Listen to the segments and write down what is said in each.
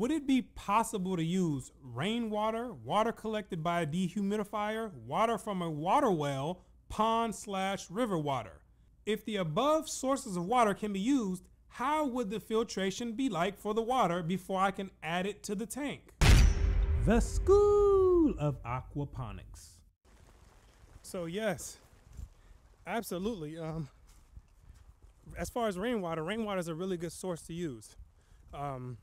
Would it be possible to use rainwater, water collected by a dehumidifier, water from a water well, pond slash river water? If the above sources of water can be used, how would the filtration be like for the water before I can add it to the tank? The School of Aquaponics. So yes, absolutely. Um, as far as rainwater, rainwater is a really good source to use. Um,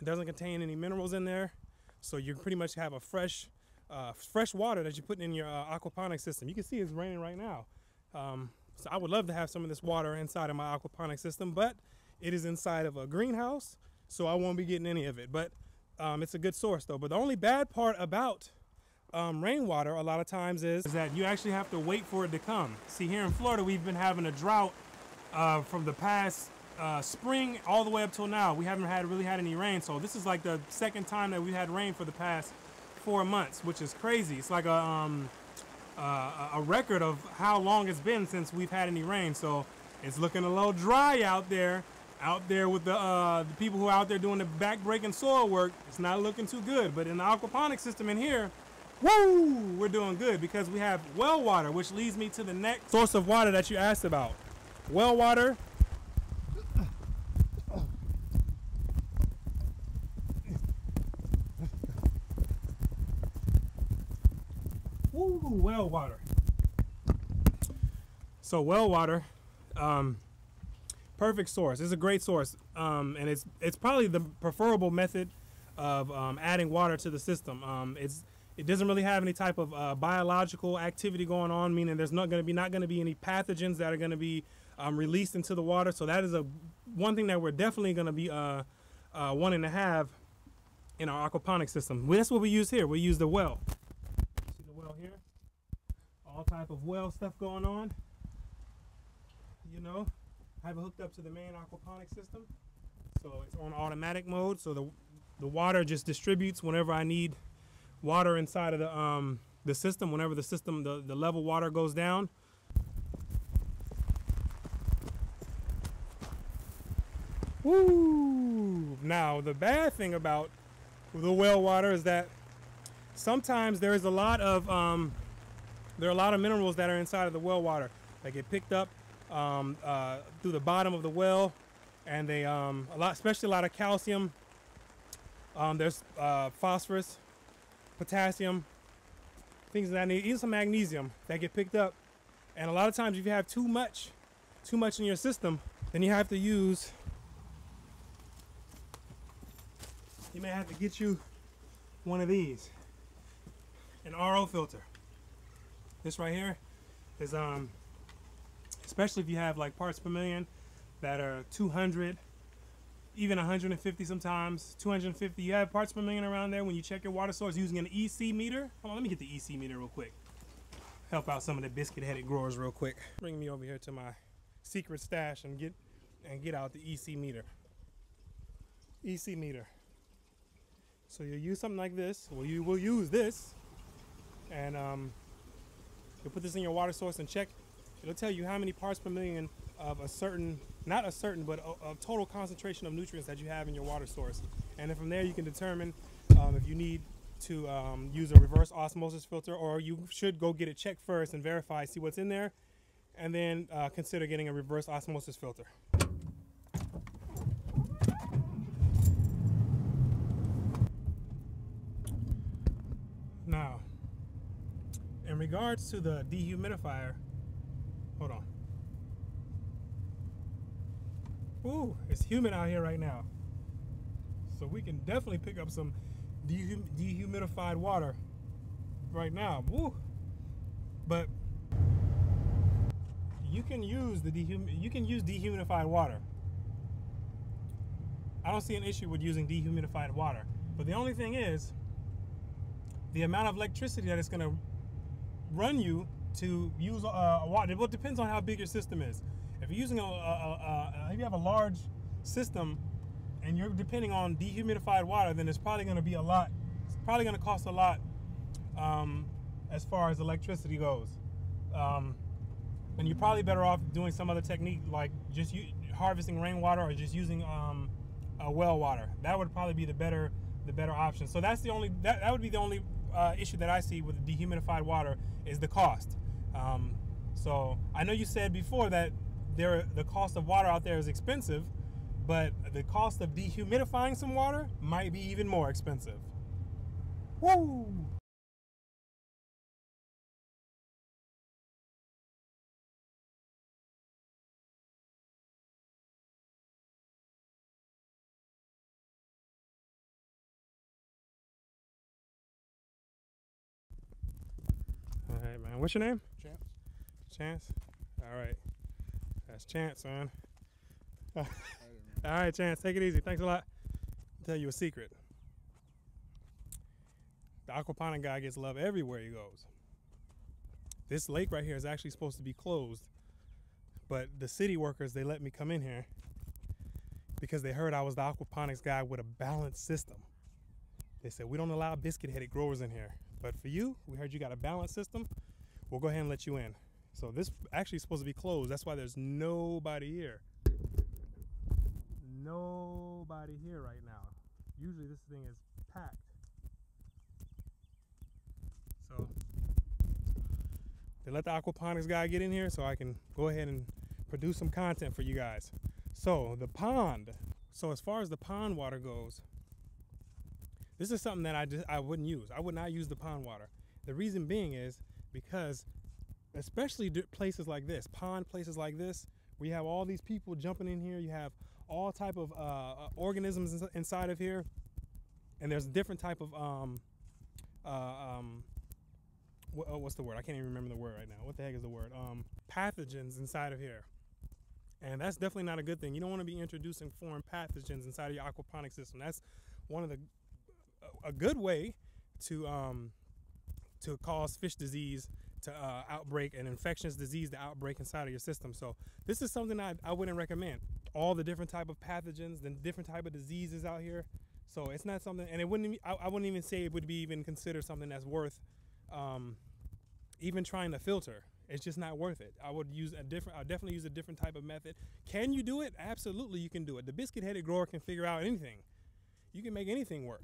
it doesn't contain any minerals in there, so you pretty much have a fresh, uh, fresh water that you're putting in your uh, aquaponics system. You can see it's raining right now. Um, so I would love to have some of this water inside of my aquaponics system, but it is inside of a greenhouse, so I won't be getting any of it. But um, it's a good source though. But the only bad part about um, rainwater a lot of times is, is that you actually have to wait for it to come. See, here in Florida, we've been having a drought uh, from the past uh, spring all the way up till now. We haven't had really had any rain, so this is like the second time that we've had rain for the past four months, which is crazy. It's like a um, uh, a record of how long it's been since we've had any rain. So it's looking a little dry out there. Out there with the, uh, the people who are out there doing the back-breaking soil work, it's not looking too good. But in the aquaponics system in here, woo, we're doing good because we have well water, which leads me to the next source of water that you asked about. Well water Ooh, well water. So well water, um, perfect source. It's a great source, um, and it's it's probably the preferable method of um, adding water to the system. Um, it's it doesn't really have any type of uh, biological activity going on, meaning there's not going to be not going to be any pathogens that are going to be um, released into the water. So that is a one thing that we're definitely going to be uh, uh, wanting to have in our aquaponics system. That's what we use here. We use the well. All type of well stuff going on. You know, I have it hooked up to the main aquaponic system. So it's on automatic mode. So the, the water just distributes whenever I need water inside of the, um, the system, whenever the system, the, the level water goes down. Woo! Now, the bad thing about the well water is that sometimes there is a lot of um, there are a lot of minerals that are inside of the well water that get picked up um, uh, through the bottom of the well, and they um, a lot, especially a lot of calcium. Um, there's uh, phosphorus, potassium, things that need, even some magnesium that get picked up. And a lot of times, if you have too much, too much in your system, then you have to use. You may have to get you one of these an RO filter. This right here is um, especially if you have like parts per million that are 200, even 150 sometimes, 250. You have parts per million around there when you check your water source using an EC meter. Hold on, let me get the EC meter real quick. Help out some of the biscuit-headed growers real quick. Bring me over here to my secret stash and get and get out the EC meter. EC meter. So you'll use something like this. Well, you will use this and um, you'll put this in your water source and check. It'll tell you how many parts per million of a certain, not a certain, but a, a total concentration of nutrients that you have in your water source. And then from there, you can determine um, if you need to um, use a reverse osmosis filter, or you should go get it checked first and verify, see what's in there, and then uh, consider getting a reverse osmosis filter. Now, in regards to the dehumidifier, hold on. Ooh, it's humid out here right now. So we can definitely pick up some dehum dehumidified water right now. Woo. But you can use the dehum you can use dehumidified water. I don't see an issue with using dehumidified water. But the only thing is the amount of electricity that it's going to run you to use uh, a water. Well, it depends on how big your system is. If you're using a, a, a, if you have a large system and you're depending on dehumidified water, then it's probably going to be a lot. It's probably going to cost a lot um, as far as electricity goes. Um, and you're probably better off doing some other technique like just harvesting rainwater or just using um, well water. That would probably be the better the better option. So that's the only that, that would be the only uh, issue that I see with dehumidified water is the cost. Um, so I know you said before that there the cost of water out there is expensive, but the cost of dehumidifying some water might be even more expensive. Woo! Right, man. What's your name? Chance. Chance. All right. That's Chance, man. I All right, Chance. Take it easy. Thanks a lot. I'll tell you a secret. The aquaponic guy gets love everywhere he goes. This lake right here is actually supposed to be closed, but the city workers they let me come in here because they heard I was the aquaponics guy with a balanced system. They said we don't allow biscuit-headed growers in here, but for you, we heard you got a balance system. We'll go ahead and let you in. So this actually is supposed to be closed. That's why there's nobody here. Nobody here right now. Usually this thing is packed. So they let the aquaponics guy get in here so I can go ahead and produce some content for you guys. So the pond. So as far as the pond water goes, this is something that I just I wouldn't use. I would not use the pond water. The reason being is because especially places like this, pond places like this, we have all these people jumping in here. You have all type of uh, uh, organisms inside of here, and there's different type of um, uh, um, wha- uh, what's the word? I can't even remember the word right now. What the heck is the word? Um, pathogens inside of here, and that's definitely not a good thing. You don't want to be introducing foreign pathogens inside of your aquaponic system. That's one of the a- good way to um, to cause fish disease to uh, outbreak and infectious disease to outbreak inside of your system. So this is something I, I wouldn't recommend. All the different type of pathogens, the different type of diseases out here. So it's not something, and it wouldn't. I, I wouldn't even say it would be even considered something that's worth um, even trying to filter. It's just not worth it. I would use a different. I definitely use a different type of method. Can you do it? Absolutely, you can do it. The biscuit-headed grower can figure out anything. You can make anything work.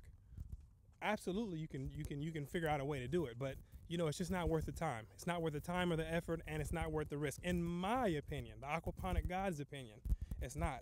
Absolutely, you can. You can. You can figure out a way to do it. But you know, it's just not worth the time. It's not worth the time or the effort, and it's not worth the risk. In my opinion, the aquaponic god's opinion, it's not.